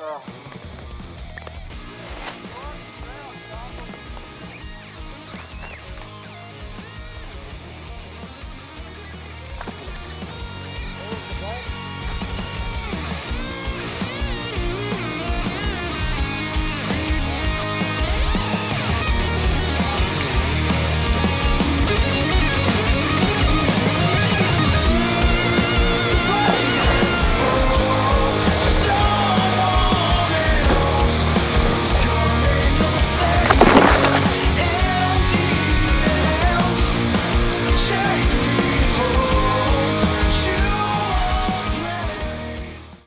Oh.